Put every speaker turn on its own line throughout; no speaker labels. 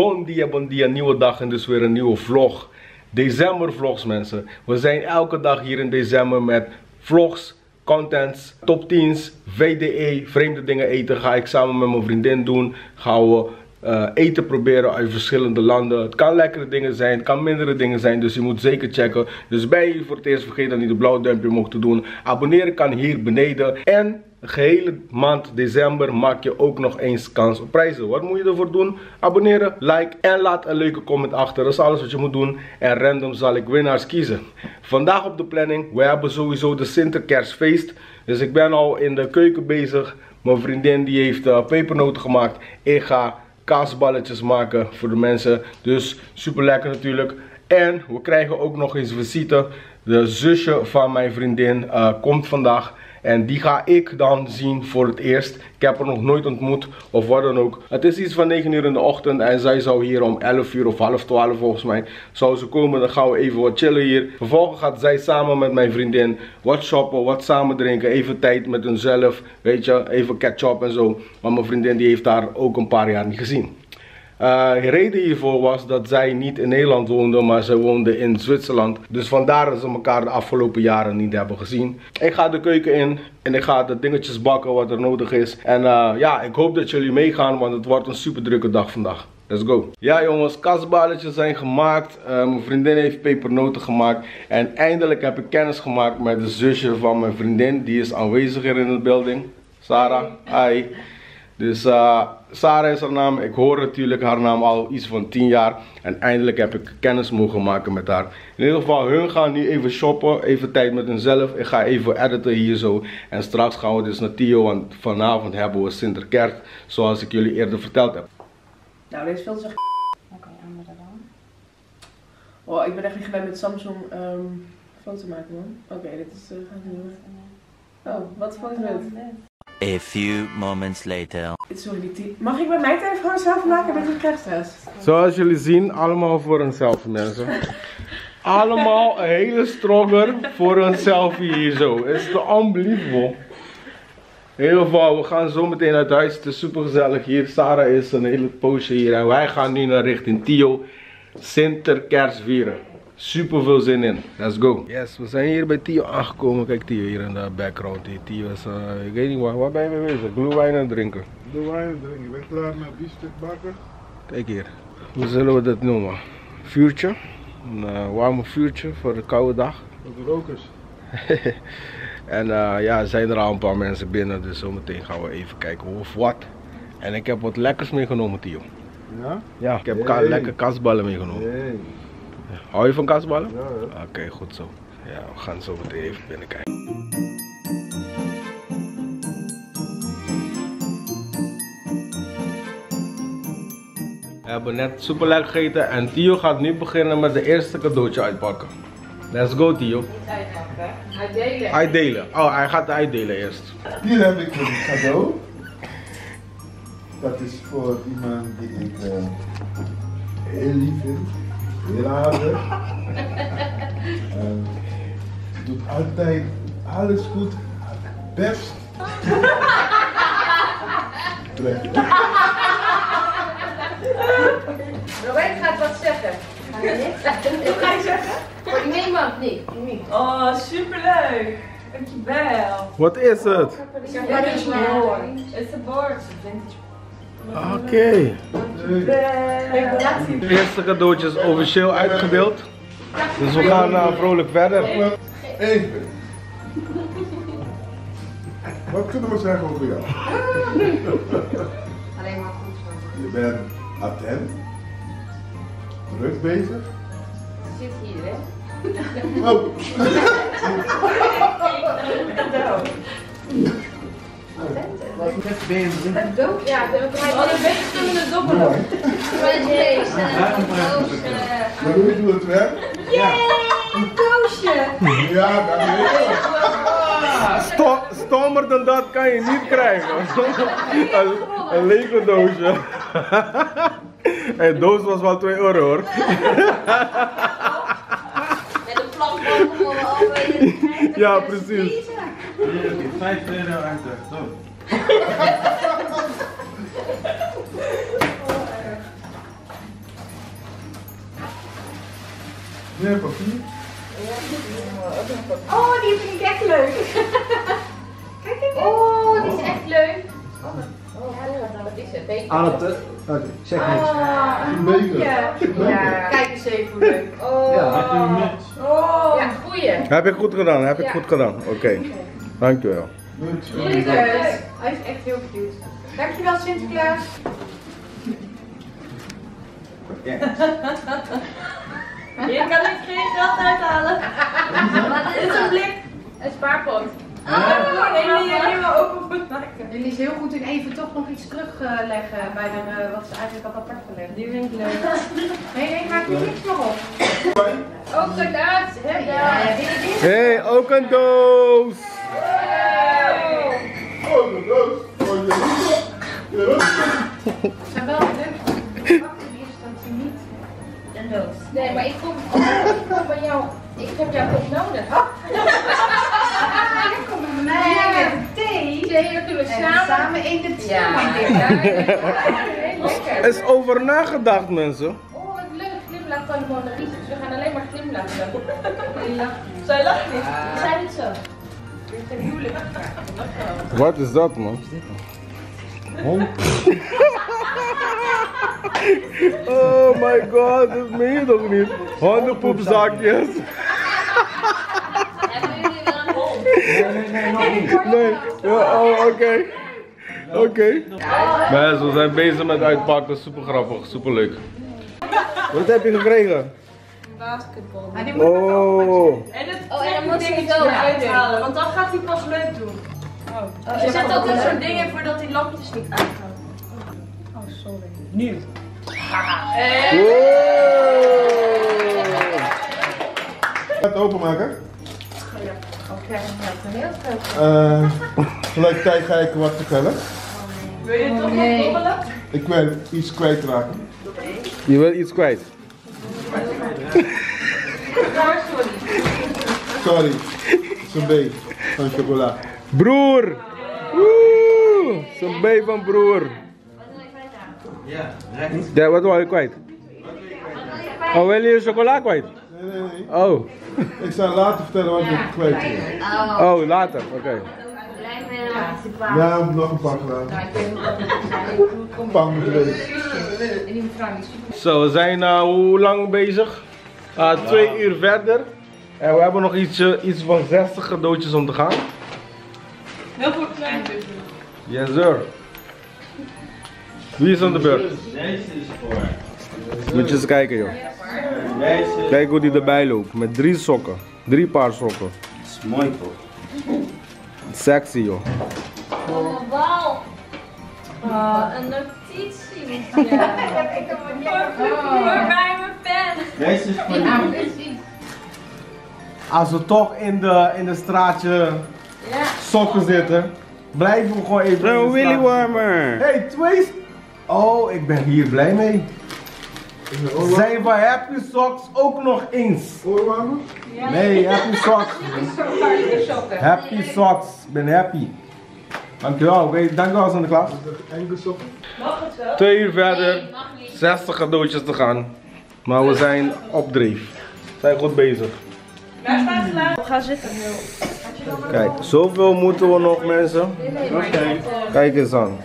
Bon dia, bon nieuwe dag en dus weer een nieuwe vlog. December vlogs mensen. We zijn elke dag hier in december met vlogs, contents, top 10's, VDE, vreemde dingen eten. Ga ik samen met mijn vriendin doen. Gaan we uh, eten proberen uit verschillende landen. Het kan lekkere dingen zijn, het kan mindere dingen zijn, dus je moet zeker checken. Dus bij voor het eerst vergeet dan niet de blauwe duimpje omhoog te doen. Abonneren kan hier beneden. En de gehele maand december maak je ook nog eens kans op prijzen. Wat moet je ervoor doen? Abonneren, like en laat een leuke comment achter. Dat is alles wat je moet doen. En random zal ik winnaars kiezen. Vandaag op de planning, we hebben sowieso de Sinterkersfeest. Dus ik ben al in de keuken bezig. Mijn vriendin die heeft uh, pepernoten gemaakt. Ik ga kaasballetjes maken voor de mensen. Dus super lekker natuurlijk. En we krijgen ook nog eens visite. De zusje van mijn vriendin uh, komt vandaag. En die ga ik dan zien voor het eerst. Ik heb haar nog nooit ontmoet of wat dan ook. Het is iets van 9 uur in de ochtend en zij zou hier om 11 uur of half 12 volgens mij zou ze komen. Dan gaan we even wat chillen hier. Vervolgens gaat zij samen met mijn vriendin wat shoppen, wat samen drinken. Even tijd met hunzelf, weet je, even catch up en zo. Maar mijn vriendin die heeft haar ook een paar jaar niet gezien. Uh, reden hiervoor was dat zij niet in Nederland woonde, maar ze woonde in Zwitserland. Dus vandaar dat ze elkaar de afgelopen jaren niet hebben gezien. Ik ga de keuken in en ik ga de dingetjes bakken wat er nodig is. En uh, ja, ik hoop dat jullie meegaan, want het wordt een super drukke dag vandaag. Let's go. Ja jongens, kasballetjes zijn gemaakt. Uh, mijn vriendin heeft pepernoten gemaakt. En eindelijk heb ik kennis gemaakt met de zusje van mijn vriendin. Die is aanwezig hier in de building. Sarah, hi. Dus uh, Sarah is haar naam. Ik hoor natuurlijk haar naam al iets van 10 jaar. En eindelijk heb ik kennis mogen maken met haar. In ieder geval, hun gaan nu even shoppen. Even tijd met hunzelf. Ik ga even editen hier zo. En straks gaan we dus naar Tio. Want vanavond hebben we Sinterkert. Zoals ik jullie eerder verteld heb.
Nou, deze filter zegt... Oké, okay, andere dan. Oh, ik ben echt niet gewend met Samsung um, foto maken man. Oké, dit is... Uh, gaat niet Oh, wat vond je het?
A few moments later.
Sorry, mag ik met mijn telefoon zelf maken? Dit is kerstfest.
Zoals jullie zien, allemaal voor een selfie mensen. allemaal een hele stronger voor een selfie hier zo. Is het unbelievable. In ieder geval, we gaan zo meteen uit huis. Het is super gezellig hier. Sarah is een hele poosje hier. En wij gaan nu naar richting Tio. Sinterkers vieren. Super veel zin in. Let's go. Yes, we zijn hier bij Tio aangekomen. Kijk Tio hier in de background. Tio is, uh, ik weet niet waar, waar ben je mee bezig? Glühwein aan drinken.
Glühwein aan drinken. Ik ben klaar met biefstuk bakken.
Kijk hier. Hoe zullen we dat noemen? Vuurtje. Een uh, warme vuurtje voor de koude dag.
Voor de rokers.
en uh, ja, zijn er al een paar mensen binnen. Dus zometeen gaan we even kijken hoe of wat. En ik heb wat lekkers meegenomen Tio.
Ja?
Ja, ik heb hey. lekker kastballen meegenomen.
Hey.
Hou je van kastballen?
Ja, ja.
Oké, okay, goed zo. Ja, we gaan zo meteen even binnenkijken. We hebben net super lekker gegeten en Tio gaat nu beginnen met de eerste cadeautje uitpakken. Let's go Tio.
Uitpakken, uitdelen.
Uitdelen. Oh, hij gaat uitdelen eerst.
Hier heb ik een cadeau. Dat is voor iemand die ik uh, heel lief vind. Heel aardig. uh, doet altijd alles goed. Best.
Robert gaat wat zeggen. Wat ga je zeggen? Voor niemand niet.
Oh, superleuk. Dankjewel.
Wat is het?
Het is een Het is een board.
Oké. Okay.
De
eerste cadeautje is officieel uitgedeeld. Dus we gaan uh, vrolijk verder.
Even. Wat kunnen we zeggen over jou?
Alleen maar goed zo.
Je bent attent. Druk bezig.
Zit hier, hè?
Oh.
Het doop? Ja, we
Oh, de beetje kunnen dobbelen.
Maar doe je het werk?
Een doosje!
Ja, dat ik.
Sto stommer dan dat kan je niet krijgen. een, lege doosje. hey, doos was wel 2 euro hoor.
Met een plakband.
Ja, precies.
Hier heb je 5 euro uit de ton.
Meer papier?
Oh, die vind ik echt leuk. Kijk eens. Oh, die is echt leuk. Oh, Wat is het?
Beetje. Ah, dat, oké, zeg niks.
Ah, een beetje. Ja. Kijk eens even hoe leuk. Oh.
Ja,
oh. Ja, goeie.
Heb ik goed gedaan, heb ik goed gedaan. Oké.
Okay
dankjewel. Keus. Hij is echt heel cute. Dankjewel Sinterklaas.
Je kan niet geen geld uithalen. Dit is een blik.
Een spaarpot.
Oh, nee, die helemaal open maken.
Jullie is heel goed in even toch nog iets terugleggen bij de, eh, wat ze eigenlijk al apart gelegd.
Die vind ik leuk.
Nee, nee, maak er niks meer op. Oh, ja, dit is
Hé, hey, ook een doos!
Oh, de roos. Oh, je Ja, dat is
zijn wel leuk. Is dat ze niet een doos. Nee, maar ik kom, ik kom bij jou. Ik heb jou ook nodig. Ik kom bij mij. Ja, thee. Thee, dan kunnen we samen. samen in de thee. Ja, heel lekker.
Er is over nagedacht, mensen.
Oh, wat leuk. Glimlach van de Mona Lisa. Dus we gaan alleen maar glimlachen.
Zij lacht niet.
Zijn het zo? Is.
Wat is dat, man?
Hond.
Oh my god, dat meen je toch niet? Hondenpoepzakjes.
Hebben jullie wel een hond?
Nee, nee, nee, nog niet.
Nee, ja, oh, oké. Oké. Mensen, we zijn bezig met uitpakken. Super grappig, super leuk. Wat heb je gekregen?
Basketbal.
Ah, die moet ik
Oh.
En het
Oh, en dan moet ze
dingetje
zo
eruit
doen.
halen, want dan gaat hij pas leuk doen.
Oh,
Er zet altijd zo'n ding in voordat die lampjes niet aangaan.
Oh, sorry. Nu.
Ga het openmaken.
Oké, ja, toneelstuk.
Eh, Tegelijkertijd ga ik wat vertellen.
Wil je toch
Nee.
nog dobbelen?
Ik wil iets kwijtraken.
Je wil iets kwijt.
Sorry.
B van chocola.
Broer! Woe! Zo'n B van broer.
Ja, rechts.
Ja, wat wil je kwijt? Oh, wil je chocola kwijt?
Nee, nee, nee.
Oh.
Ik zal later vertellen wat ik kwijt wil.
Oh, later. Oké.
Ja, nog een pak gedaan. Een pak moet.
Zo, we zijn uh, hoe lang bezig? Uh, twee uur verder. En we hebben nog iets, eh, iets van 60 cadeautjes om te gaan.
Heel veel klein dus.
Yes, sir. Wie is aan de beurt?
Deze is voor.
Moet je eens kijken, joh.
Deze
Kijk hoe die erbij loopt. Met drie sokken. Drie paar sokken.
is mooi toch?
Sexy, joh.
Oh, wauw. Oh, een notitie. Ja. Voor bij mijn pen.
Deze is voor
Ja.
Als we toch in de, in de straatje
Ja.
sokken zitten, blijven we gewoon even. in de
Willy. Warmer.
Hey, twee. s- Oh, ik ben hier blij mee. Zijn we Happy Socks ook nog eens?
Oorwarmer?
Nee, Happy Socks. Happy Socks. Ik ben happy. Dankjewel. Oké, dankjewel Sinterklaas.
Mag het wel?
Twee uur verder. 60 cadeautjes te gaan. Maar we zijn op dreef. We zijn goed bezig.
Waar staat het laat? Ga zitten.
Kijk, zoveel moeten we nog mensen. Kijk eens aan.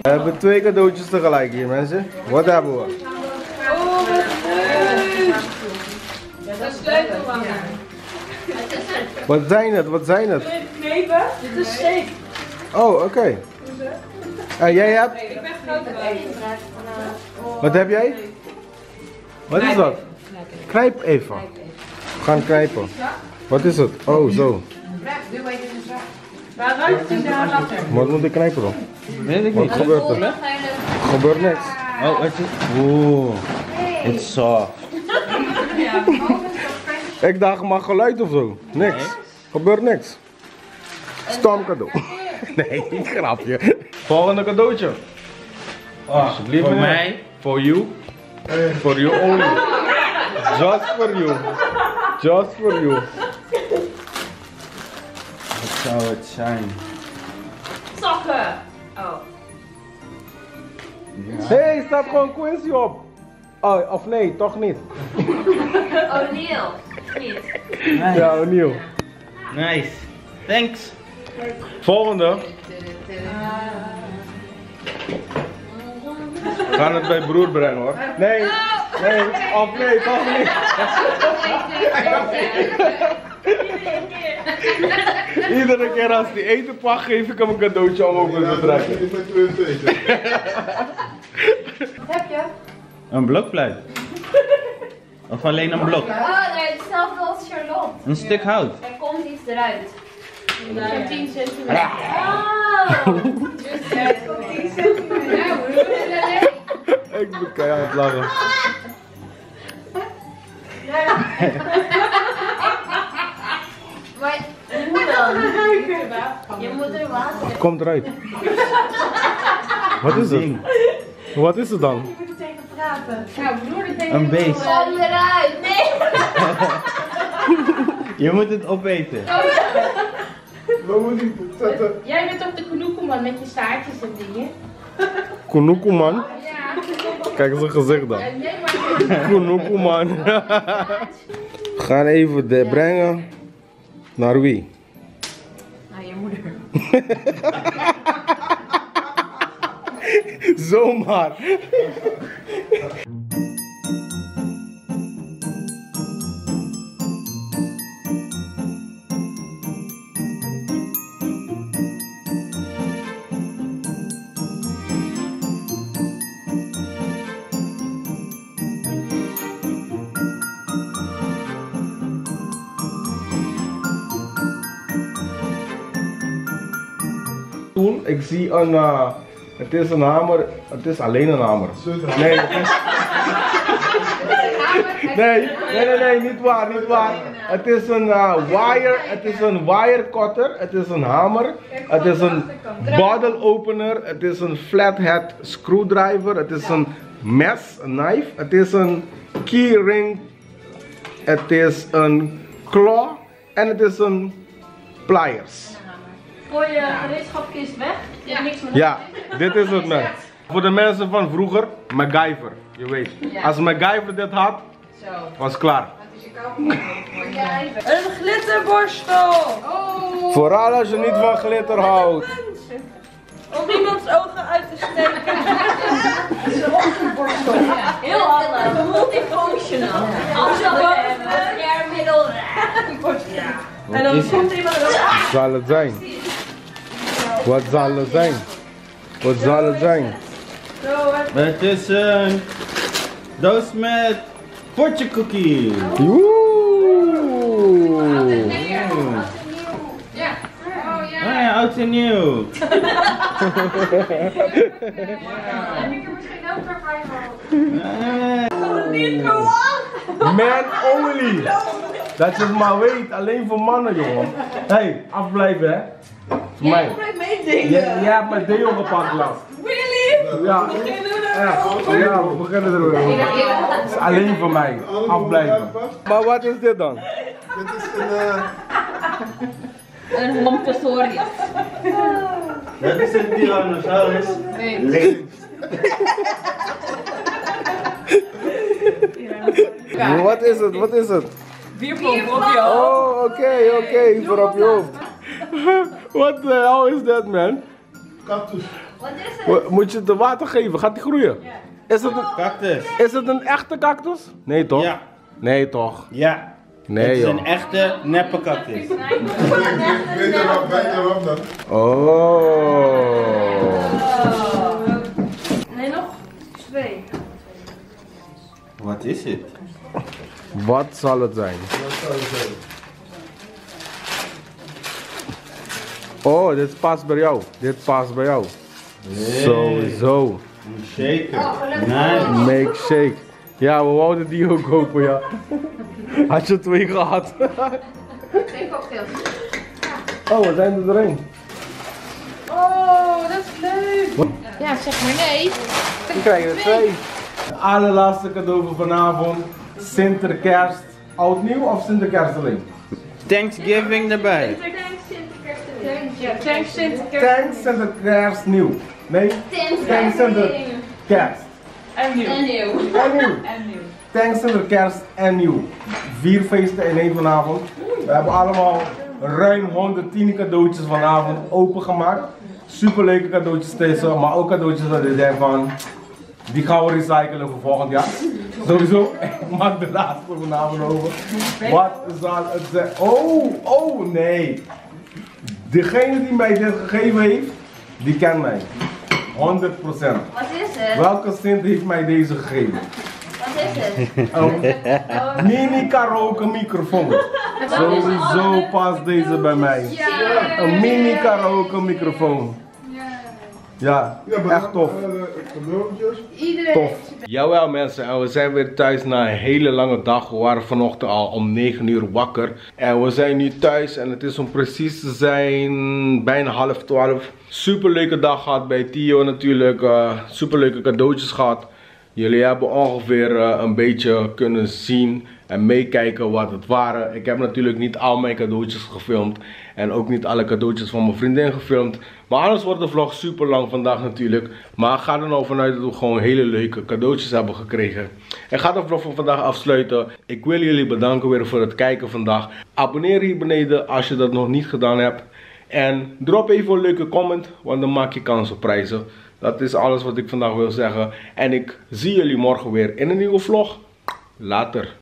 We hebben twee cadeautjes tegelijk hier mensen. Wat hebben we?
Wat
zijn het? Wat zijn het?
Het knepen? Dit is safe.
Oh, oké. En jij hebt?
Ik ben groot
Wat heb jij? Wat is dat? Knijp even. We gaan knijpen. Wat is het? Oh, zo.
Waar ruikt hij daar later?
Wat moet ik knijpen dan?
Weet ik
Wat
niet.
gebeurt er? Er gebeurt niks.
Oh, het is... Oeh. It's soft.
Ik dacht, maar geluid of zo. Niks. Gebeurt niks. Stom cadeau. Nee, grapje. Volgende cadeautje. Alsjeblieft.
Voor mij.
For you. For you only. Just for you. Just for you.
Wat zou het zijn?
Zakken. Oh.
Hé, hey, staat gewoon Quincy op. Oh, of nee, toch niet.
O'Neill. Niet.
Ja, O'Neill.
Nice. Thanks.
Volgende. We gaan het bij broer brengen hoor. Nee, nee, of nee, toch niet. Iedere keer als hij eten pakt, geef ik hem een cadeautje om open te trekken.
Heb je?
Een blokfluit. Of alleen een blok?
Oh, nee, hetzelfde als Charlotte.
Een stuk hout.
Er komt iets eruit.
Ik heb 10 centimeter.
Oh! Dus er komt 10 centimeter. Nou, het
Ik ben keihard aan het lachen.
Maar hoe dan? Je moet er water
Het komt eruit. Wat is het? Wat is het dan?
Ja, broer, ik denk
Een beest.
Kom eruit! Nee!
Je moet het opeten.
Waar moet ik zetten?
Jij bent toch de knoekelman met je staartjes en dingen?
Kunuku man.
Ja.
Kijk zijn gezicht dan.
Nee, maar
Kunuku man. We gaan even de brengen. Naar wie?
Nou, je moeder.
Zomaar. Ik zie een, eh, het is een hamer, het is alleen een hamer. Nee, het is... Nee, nee, nee, nee, niet waar, niet waar. Het is een eh, wire, het is een wire cutter, het is een hamer, het is een bottle opener, het is een flathead screwdriver, het is een mes, een knife, het is een key ring, het is een claw en het is een pliers.
Gooi je gereedschapkist weg. Je hebt niks meer
Ja, dit is het man. Voor de mensen van vroeger, MacGyver, je weet. Als MacGyver dit had, was klaar.
Een glitterborstel.
Vooral als je niet van glitter houdt.
Om iemands ogen uit te steken. Heel handig. Multifunctional. Als je boven schermiddel. En dan komt iemand erop.
Zal het zijn? Wat zal het zijn? Wat zal het zijn?
Zo, het
Het is een doos met potje cookie.
Oeh.
Ja. Oh ja.
Ah ja, oud en nieuw.
Heb ik er misschien ook.
Man only. Dat je het maar weet, alleen voor mannen jongen. Hé, hey, afblijven hè. Voor mij.
Blijf meedingen.
Jij jij hebt mijn deo gepakt last.
Really?
Ja, ja, ja, we beginnen er weer over. Het is alleen voor mij. Afblijven. Maar wat is dit dan?
Dit is een. eh,
Een Montessori.
Dat is een Tyrannosaurus. Links.
Wat is het? Wat is het?
Bierpomp op je
Oh, oké, oké, voor op je hoofd. What the hell is that man?
Cactus.
Wat is het?
Mo- Moet je het water geven? Gaat die groeien? Is het, een,
Cactus.
is het een echte cactus? Nee toch?
Ja.
Nee toch?
Ja.
Nee
Het is
joh.
een echte neppe cactus.
Weet je wat, weet je wat dan?
Oh.
Nee, nog twee.
Wat is het?
Wat zal het zijn?
Wat zou je zeggen?
Oh, dit past bij jou. Dit past bij jou. Sowieso.
Een shaker. Nice.
Make shake. Ja, we wouden die ook kopen, ja. Had je twee gehad?
Twee cocktails.
Oh, we zijn er doorheen.
Oh, dat is leuk. Ja, zeg maar nee.
We krijgen er twee. De allerlaatste cadeau voor vanavond. Sinterkerst. Oud nieuw of Sinterkerst alleen?
Thanksgiving erbij.
Thanks Sinterklaas.
Thanks Sinterkerst nieuw. Nee, thanks Sinterkerst.
En nieuw.
En nieuw.
En nieuw.
En nieuw.
Thanks kerst en nieuw. Vier feesten in één vanavond. We hebben allemaal ruim 110 cadeautjes vanavond opengemaakt. Super leuke cadeautjes tussen, maar ook cadeautjes dat je denkt van, die gaan we recyclen voor volgend jaar. Sowieso, ik maak de laatste vanavond over. Wat zal het zijn? Oh, oh nee. Degene die mij dit gegeven heeft, die kent mij. 100%.
Wat is het?
Welke Sint heeft mij deze gegeven?
Wat is het?
Een mini karaoke microfoon. Sowieso past deze bij mij. Een mini karaoke microfoon. Ja, echt tof.
Cadeautjes.
Tof. Jawel mensen, en we zijn weer thuis na een hele lange dag. We waren vanochtend al om 9 uur wakker. En we zijn nu thuis en het is om precies te zijn bijna half 12. Super leuke dag gehad bij Tio natuurlijk. eh super leuke cadeautjes gehad. Jullie hebben ongeveer eh, een beetje kunnen zien en meekijken wat het waren. Ik heb natuurlijk niet al mijn cadeautjes gefilmd. En ook niet alle cadeautjes van mijn vriendin gefilmd. Maar anders wordt de vlog super lang vandaag natuurlijk. Maar ga er nou vanuit dat we gewoon hele leuke cadeautjes hebben gekregen. En ga de vlog van vandaag afsluiten. Ik wil jullie bedanken weer voor het kijken vandaag. Abonneer hier beneden als je dat nog niet gedaan hebt. En drop even een leuke comment, want dan maak je kans op prijzen. Dat is alles wat ik vandaag wil zeggen. En ik zie jullie morgen weer in een nieuwe vlog. Later.